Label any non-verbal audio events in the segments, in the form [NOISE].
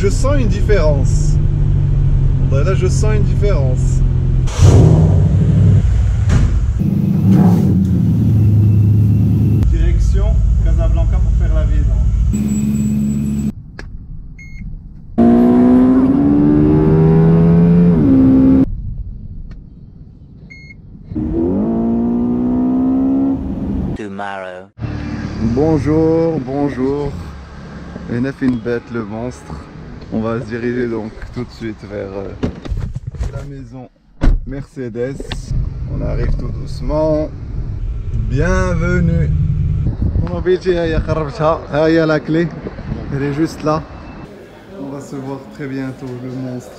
je sens une différence. Là, je sens une différence. Direction Casablanca pour faire la vidange. tomorrow. Bonjour, bonjour. Et a fait une bête, le monstre. On va se diriger donc tout de suite vers euh, la maison Mercedes. On arrive tout doucement. Bienvenue. On va il y a la clé. Elle est juste là. On va se voir très bientôt, le monstre.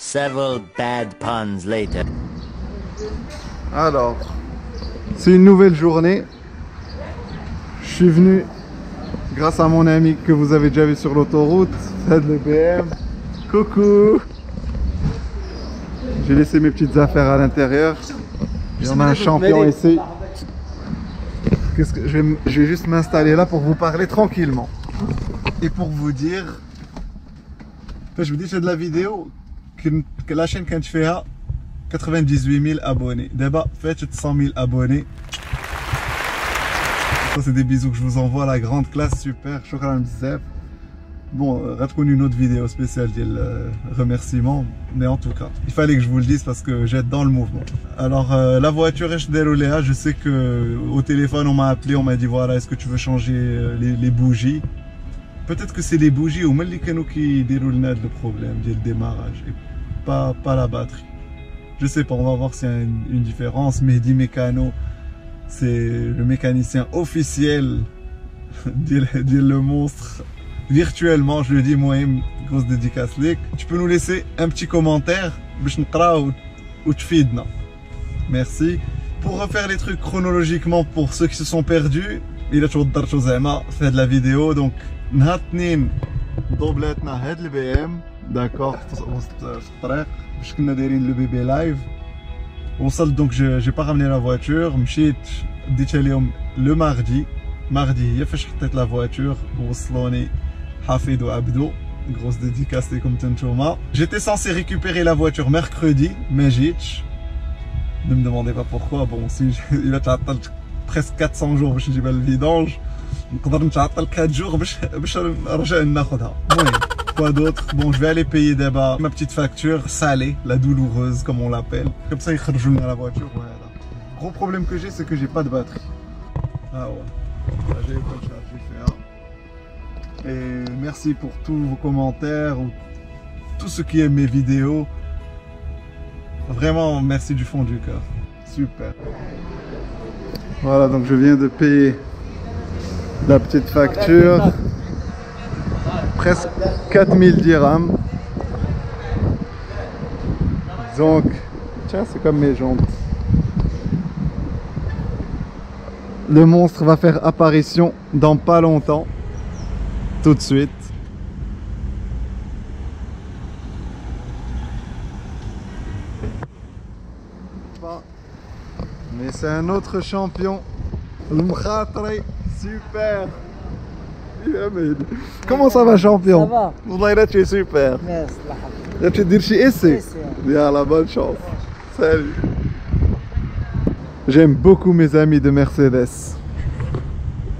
Several bad puns later. Alors, c'est une nouvelle journée. Je suis venu grâce à mon ami que vous avez déjà vu sur l'autoroute, Coucou J'ai laissé mes petites affaires à l'intérieur. Il y en a un champion ici. Que je, vais, je vais juste m'installer là pour vous parler tranquillement. Et pour vous dire... Je vous dis, c'est de la vidéo que, la chaîne quand je fais 98 000 abonnés. D'abord, faites 100 000 abonnés. Ça, c'est des bisous que je vous envoie. La grande classe, super. Shukran bzaf. Bon, euh, retrouve une autre vidéo spéciale de remerciement. Mais en tout cas, il fallait que je vous le dise parce que j'étais dans le mouvement. Alors, euh, la voiture est déroulée. là. Je sais que au téléphone, on m'a appelé. On m'a dit voilà, est-ce que tu veux changer euh, les, bougies? Peut-être que c'est les bougies ou même les canaux qui déroulent le problème, le démarrage. Et pas, pas la batterie. Je sais pas, on va voir s'il y a une, une différence. Mehdi Mécano, c'est le mécanicien officiel [LAUGHS] d'Il le monstre Virtuellement, je le dis, moi, grosse dédicace ليك. Tu peux nous laisser un petit commentaire باش نقرا و- وتفيدنا. Merci. Pour refaire les trucs chronologiquement pour ceux qui se sont perdus, il a توضرتوا زعما في هاد la vidéo donc نهار الاثنين دوبلاتنا هاد البي ام داكور في وسط في الطريق باش كنا دايرين لو بيبي لايف وصلت دونك جي با رامني لا فواتور مشيت ديتها لهم لو ماردي ماردي هي فاش حطيت لا فواتور وصلوني حفيد وعبدو grosse dédicace ليكم تنتوما j'étais censé récupérer la voiture mercredi ما جيتش ne me demandez pas pourquoi bon si [LAUGHS] il a تعطلت presque 400 jours باش نجيبها للفيدونج نقدر نتعطل 4 jours باش باش نرجع ناخذها المهم quoi d'autre bon je vais aller payer d'abord ma petite facture salée la douloureuse comme on l'appelle comme ça يخرجوا لنا la voiture voilà gros problème que j'ai c'est que j'ai pas de batterie ah ouais Là, j'ai pas de charge j'ai fait un et merci pour tous vos commentaires ou tous ceux qui aiment mes vidéos. Vraiment merci du fond du cœur. Super. Voilà donc je viens de payer la petite facture. Presque 4000 dirhams. Donc tiens c'est comme mes jantes le monstre va faire apparition dans pas longtemps tout de suite. Mais c'est un autre champion. Super. Comment ça va champion? Ça va. Super. La bonne chance. Salut. J'aime beaucoup mes amis de Mercedes.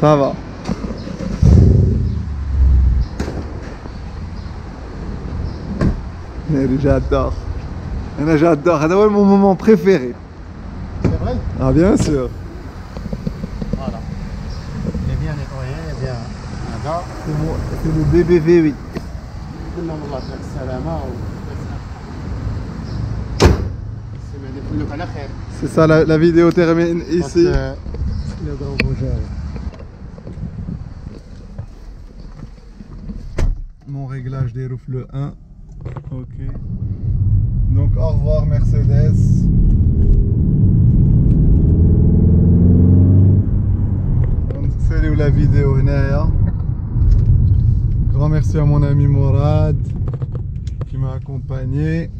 Ça va. J'adore. J'adore. C'est mon moment préféré. C'est vrai? Ah bien sûr. Voilà. Il est bien nettoyé, il est bien. C'est mon BBV8. C'est ça, la, vidéo termine ici. Le grand réglage des roues le 1. Ok. Donc au revoir Mercedes. Donc, C'est où la vidéo هنايا. Grand merci à mon ami Mourad qui m'a accompagné.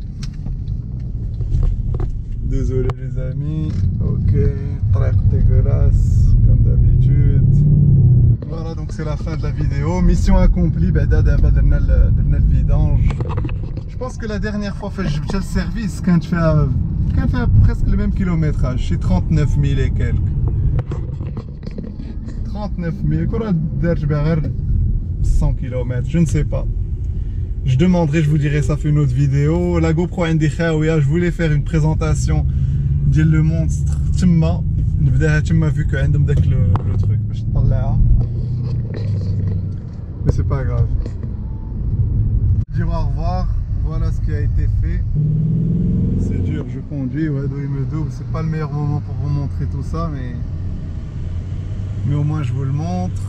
Désolé les amis. Ok, très dégueulasse comme d'habitude. Voilà, donc c'est la fin de la vidéo. Mission accomplie, ben, ben vidange. Je pense que la dernière fois, je fais le service quand je euh, fais presque le même kilométrage. C'est 39 000 et quelques. 39 000, quoi 100 km, je ne sais pas. Je demanderai, je vous dirai, ça fait une autre vidéo. La GoPro Andy ah, je voulais faire une présentation de le monstre. Tchimma, vu que hein, le truc, je là c'est pas grave. Dire au revoir, voilà ce qui a été fait. C'est dur, je conduis, ouais, il me double. C'est pas le meilleur moment pour vous montrer tout ça, mais mais au moins je vous le montre.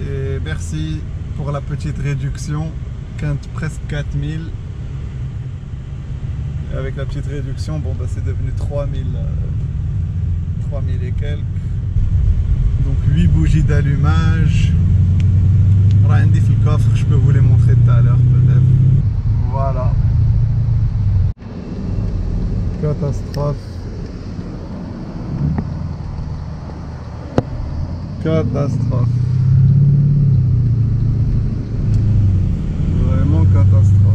Et merci pour la petite réduction, presque 4000. Et avec la petite réduction, bon bah c'est devenu 3000, euh, 3000 et quelques. Donc 8 bougies d'allumage le coffre, je peux vous les montrer tout à l'heure peut-être. Voilà. Catastrophe. Catastrophe. Vraiment catastrophe.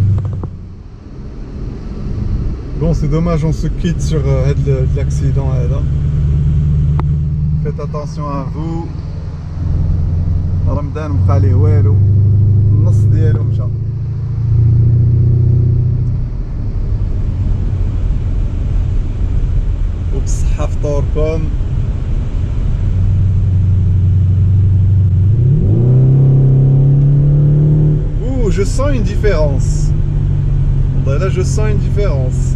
Bon, c'est dommage, on se quitte sur euh, l'accident. Faites attention à vous. رمضان مبقى ليه والو النص ديالو مشى وبالصحة فطوركم Ouh, je sens une différence. Là, je sens une différence.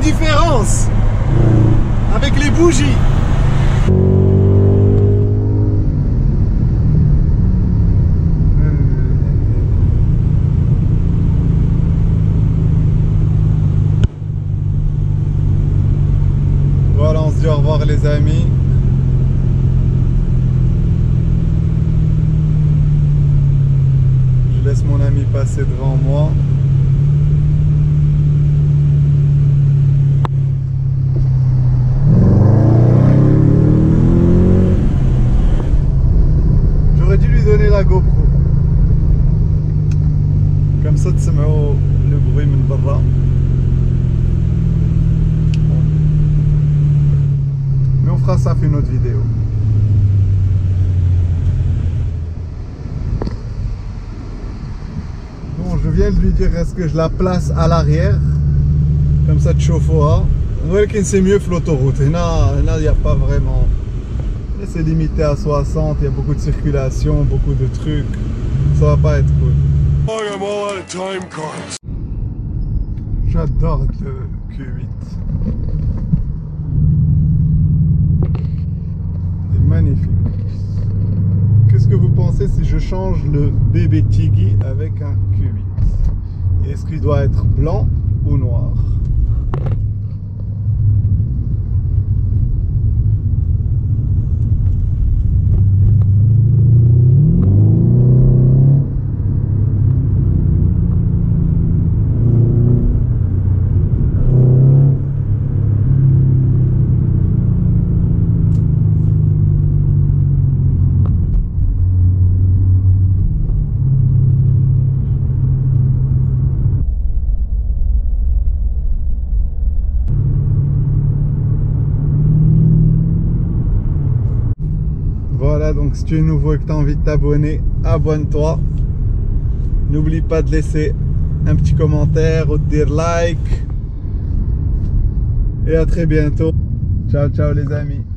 Différence avec les bougies. Voilà, on se dit au revoir les amis. Je laisse mon ami passer devant moi. ça fait une autre vidéo. Bon, je viens de lui dire est-ce que je la place à l'arrière? Comme ça, tu chaufferas. Welkin, c'est mieux que l'autoroute. Là, il n'y a pas vraiment. C'est limité à 60, il y a beaucoup de circulation, beaucoup de trucs. Ça va pas être cool. J'adore le Q8. Je change le bébé Tiggy avec un Q8 Est-ce qu'il doit être blanc ou noir? Donc si tu es nouveau et que tu as envie de t'abonner, abonne-toi. N'oublie pas de laisser un petit commentaire ou de dire like. Et à très bientôt. Ciao, ciao les amis.